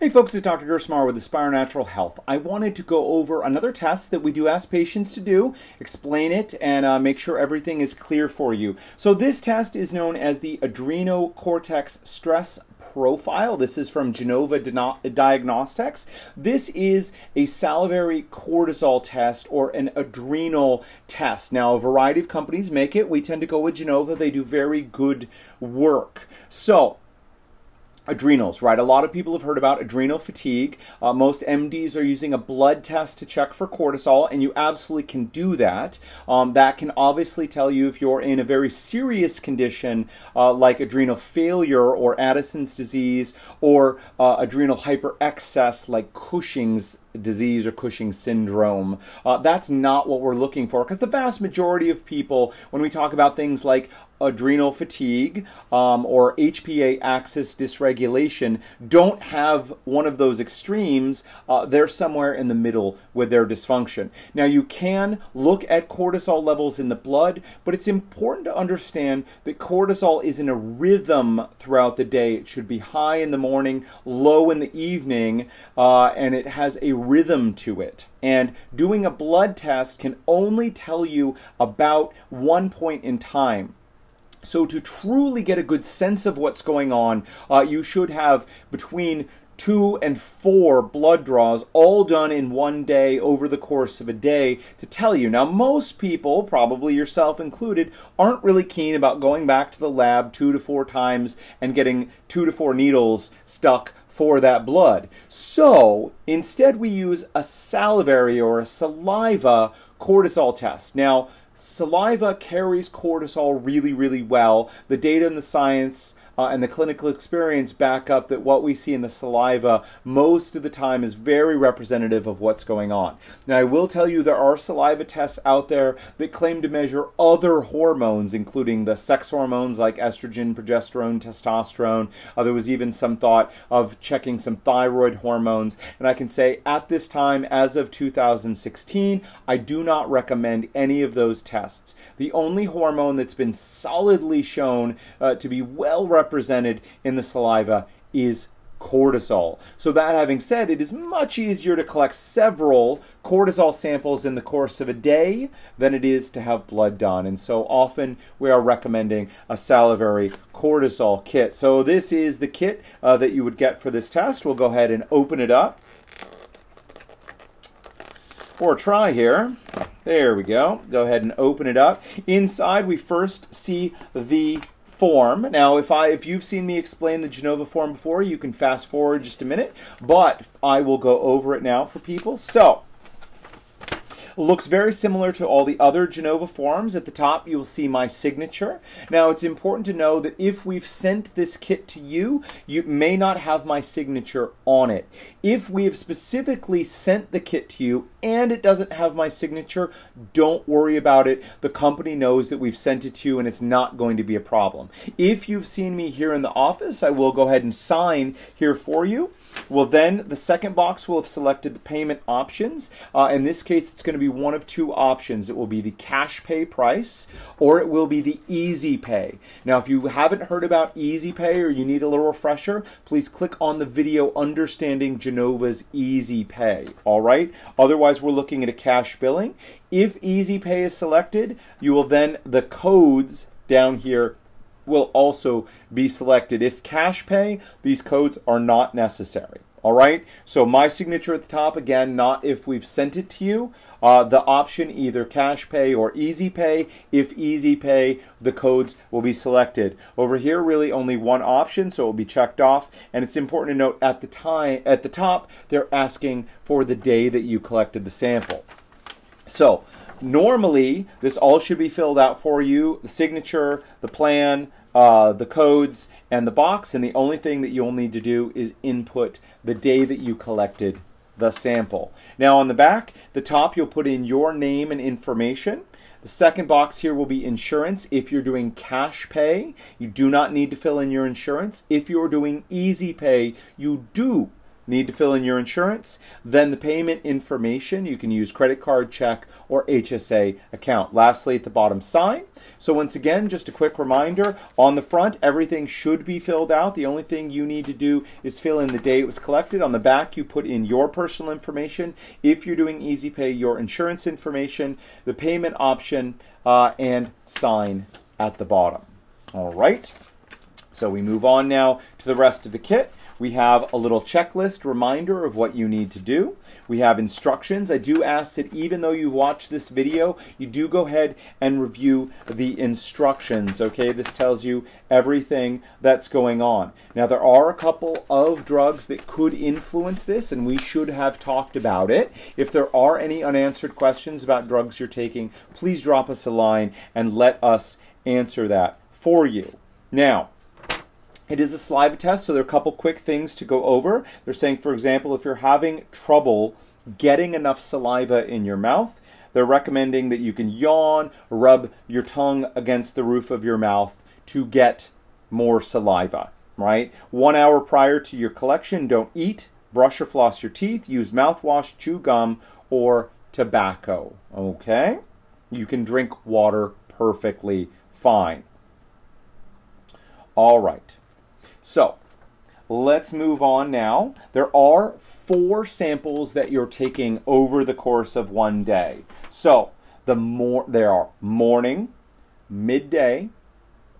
Hey folks, it's Dr. Gerstmar with Aspire Natural Health. I wanted to go over another test that we do ask patients to do, explain it, and uh, make sure everything is clear for you. So this test is known as the adrenocortex stress profile. This is from Genova Diagnostics. This is a salivary cortisol test or an adrenal test. Now, a variety of companies make it. We tend to go with Genova. They do very good work. So, adrenals, right? A lot of people have heard about adrenal fatigue. Uh, most MDs are using a blood test to check for cortisol, and you absolutely can do that. Um, that can obviously tell you if you're in a very serious condition uh, like adrenal failure or Addison's disease or uh, adrenal hyperexcess like Cushing's disease or Cushing syndrome. Uh, that's not what we're looking for because the vast majority of people, when we talk about things like adrenal fatigue um, or HPA axis dysregulation, don't have one of those extremes. Uh, they're somewhere in the middle with their dysfunction. Now, you can look at cortisol levels in the blood, but it's important to understand that cortisol is in a rhythm throughout the day. It should be high in the morning, low in the evening, uh, and it has a rhythm to it. And doing a blood test can only tell you about one point in time. So, to truly get a good sense of what's going on, uh, you should have between two and four blood draws all done in one day over the course of a day to tell you. Now, most people, probably yourself included, aren't really keen about going back to the lab two to four times and getting two to four needles stuck for that blood. So, instead, we use a salivary or a saliva cortisol test. Now, saliva carries cortisol really, really well. The data and the science uh, and the clinical experience back up that what we see in the saliva most of the time is very representative of what's going on. Now, I will tell you there are saliva tests out there that claim to measure other hormones, including the sex hormones like estrogen, progesterone, testosterone. Uh, there was even some thought of checking some thyroid hormones. And I can say at this time, as of 2016, I do not recommend any of those tests. The only hormone that's been solidly shown uh, to be well represented represented in the saliva is cortisol. So, that having said, it is much easier to collect several cortisol samples in the course of a day than it is to have blood done. And so, often we are recommending a salivary cortisol kit. So, this is the kit uh, that you would get for this test. We'll go ahead and open it up or try here. There we go. Go ahead and open it up. Inside, we first see the form. Now, if I if you've seen me explain the Genova form before, you can fast forward just a minute, but I will go over it now for people. So, Looks very similar to all the other Genova forms. At the top, you'll see my signature. Now, it's important to know that if we've sent this kit to you, you may not have my signature on it. If we have specifically sent the kit to you and it doesn't have my signature, don't worry about it. The company knows that we've sent it to you and it's not going to be a problem. If you've seen me here in the office, I will go ahead and sign here for you. Well, then the second box will have selected the payment options. Uh, in this case, it's going to be one of two options. It will be the cash pay price or it will be the easy pay. Now, if you haven't heard about easy pay or you need a little refresher, please click on the video Understanding Genova's Easy Pay. All right. Otherwise, we're looking at a cash billing. If easy pay is selected, you will then, the codes down here will also be selected. If cash pay, these codes are not necessary. All right, so my signature at the top again, not if we've sent it to you. Uh, the option either cash pay or easy pay. If easy pay, the codes will be selected. Over here, really only one option, so it will be checked off. And it's important to note at the time at the top, they're asking for the day that you collected the sample. So Normally, this all should be filled out for you the signature, the plan, uh, the codes, and the box. And the only thing that you'll need to do is input the day that you collected the sample. Now, on the back, the top, you'll put in your name and information. The second box here will be insurance. If you're doing cash pay, you do not need to fill in your insurance. If you're doing easy pay, you do need to fill in your insurance. Then the payment information, you can use credit card, check, or HSA account. Lastly, at the bottom, sign. So once again, just a quick reminder, on the front, everything should be filled out. The only thing you need to do is fill in the day it was collected. On the back, you put in your personal information. If you're doing Easy Pay, your insurance information, the payment option, uh, and sign at the bottom. All right. So we move on now to the rest of the kit. We have a little checklist reminder of what you need to do. We have instructions. I do ask that even though you've watched this video, you do go ahead and review the instructions, okay? This tells you everything that's going on. Now, there are a couple of drugs that could influence this, and we should have talked about it. If there are any unanswered questions about drugs you're taking, please drop us a line and let us answer that for you. Now, it is a saliva test, so there are a couple quick things to go over. They're saying, for example, if you're having trouble getting enough saliva in your mouth, they're recommending that you can yawn, rub your tongue against the roof of your mouth to get more saliva, right? One hour prior to your collection, don't eat, brush or floss your teeth, use mouthwash, chew gum, or tobacco, okay? You can drink water perfectly fine. All right. So let's move on now. There are four samples that you're taking over the course of one day. So the more there are morning, midday,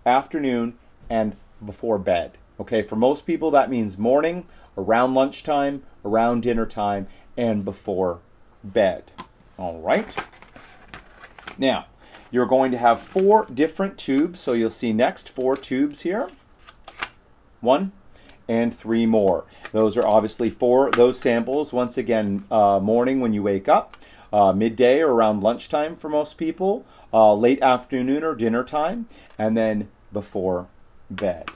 afternoon, and before bed. Okay, for most people that means morning, around lunchtime, around dinner time, and before bed. All right. Now, you're going to have four different tubes. So you'll see next four tubes here one, and three more. Those are obviously for those samples. Once again, uh, morning when you wake up, uh, midday or around lunchtime for most people, uh, late afternoon or dinner time, and then before bed.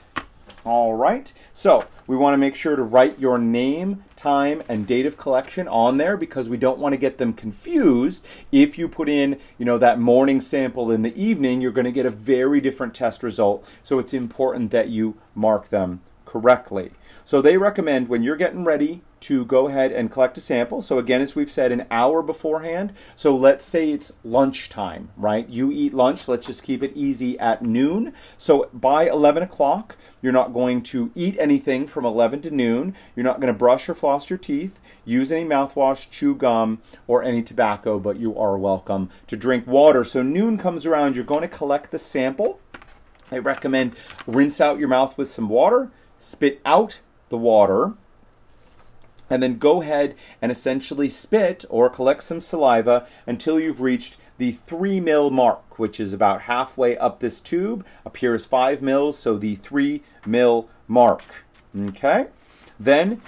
All right, so we want to make sure to write your name, time, and date of collection on there because we don't want to get them confused. If you put in, you know, that morning sample in the evening, you're going to get a very different test result. So it's important that you mark them correctly. So they recommend when you're getting ready to go ahead and collect a sample. So again, as we've said, an hour beforehand. So let's say it's lunchtime, right? You eat lunch. Let's just keep it easy at noon. So by 11 o'clock, you're not going to eat anything from 11 to noon. You're not going to brush or floss your teeth, use any mouthwash, chew gum, or any tobacco, but you are welcome to drink water. So noon comes around, you're going to collect the sample. I recommend rinse out your mouth with some water, spit out the water, and then go ahead and essentially spit or collect some saliva until you've reached the 3 mil mark, which is about halfway up this tube. Is 5 mils, so the 3 mil mark. Okay? Then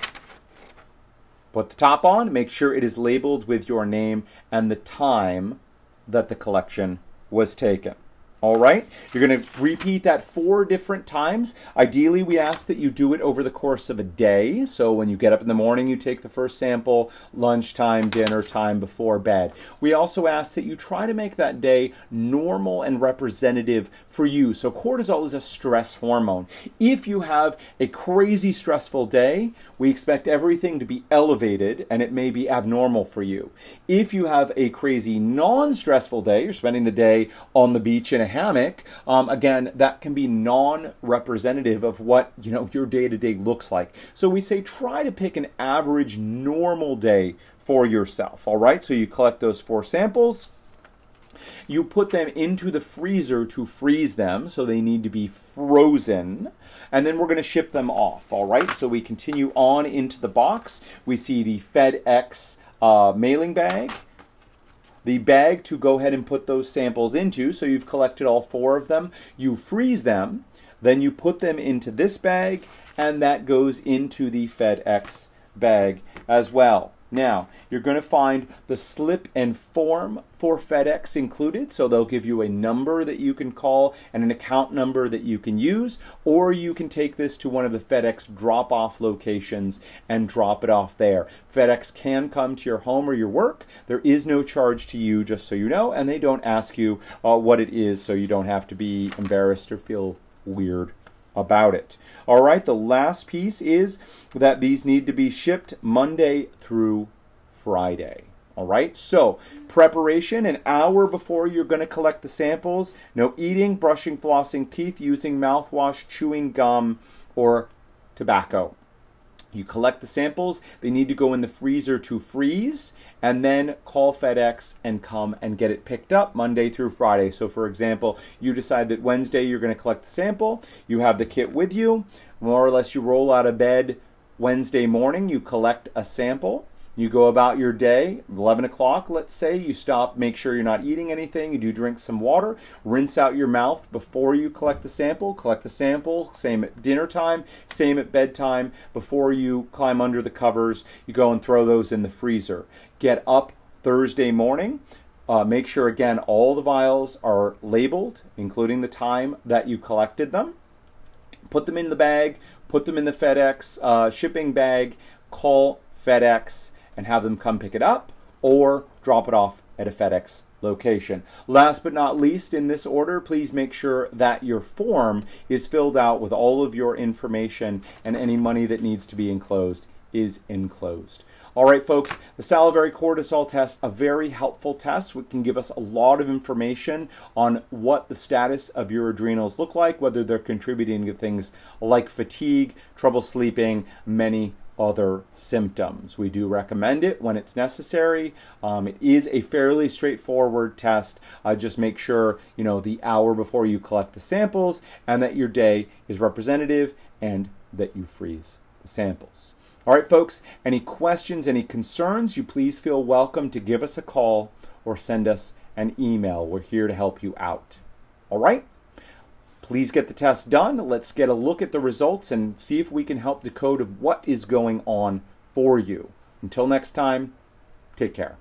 put the top on, make sure it is labeled with your name and the time that the collection was taken. All right, you're going to repeat that four different times. Ideally, we ask that you do it over the course of a day. So when you get up in the morning, you take the first sample, lunchtime, dinner time, before bed. We also ask that you try to make that day normal and representative for you. So cortisol is a stress hormone. If you have a crazy stressful day, we expect everything to be elevated and it may be abnormal for you. If you have a crazy non-stressful day, you're spending the day on the beach in a hammock, um, again, that can be non-representative of what you know your day-to-day looks like. So we say try to pick an average normal day for yourself. All right, so you collect those four samples. You put them into the freezer to freeze them, so they need to be frozen. And then we're going to ship them off, all right? So we continue on into the box. We see the FedEx uh, mailing bag the bag to go ahead and put those samples into. So you've collected all four of them. You freeze them. Then you put them into this bag, and that goes into the FedEx bag as well. Now, you're going to find the slip and form for FedEx included, so they'll give you a number that you can call and an account number that you can use, or you can take this to one of the FedEx drop off locations and drop it off there. FedEx can come to your home or your work. There is no charge to you, just so you know, and they don't ask you uh, what it is, so you don't have to be embarrassed or feel weird about it. All right, the last piece is that these need to be shipped Monday through Friday. All right, so preparation an hour before you're going to collect the samples. No eating, brushing, flossing teeth, using mouthwash, chewing gum, or tobacco. You collect the samples, they need to go in the freezer to freeze, and then call FedEx and come and get it picked up Monday through Friday. So, for example, you decide that Wednesday you're going to collect the sample, you have the kit with you, more or less, you roll out of bed Wednesday morning, you collect a sample. You go about your day, 11 o'clock, let's say, you stop, make sure you're not eating anything, you do drink some water, rinse out your mouth before you collect the sample, collect the sample, same at dinner time, same at bedtime, before you climb under the covers, you go and throw those in the freezer. Get up Thursday morning, uh, make sure again all the vials are labeled, including the time that you collected them. Put them in the bag, put them in the FedEx uh, shipping bag, call FedEx and have them come pick it up or drop it off at a FedEx location. Last but not least, in this order, please make sure that your form is filled out with all of your information and any money that needs to be enclosed is enclosed. All right, folks, the salivary cortisol test, a very helpful test, which can give us a lot of information on what the status of your adrenals look like, whether they're contributing to things like fatigue, trouble sleeping, many other symptoms. We do recommend it when it's necessary. Um, it is a fairly straightforward test. Uh, just make sure you know the hour before you collect the samples and that your day is representative and that you freeze the samples. All right, folks, any questions, any concerns, you please feel welcome to give us a call or send us an email. We're here to help you out. All right? Please get the test done. Let's get a look at the results and see if we can help decode what is going on for you. Until next time, take care.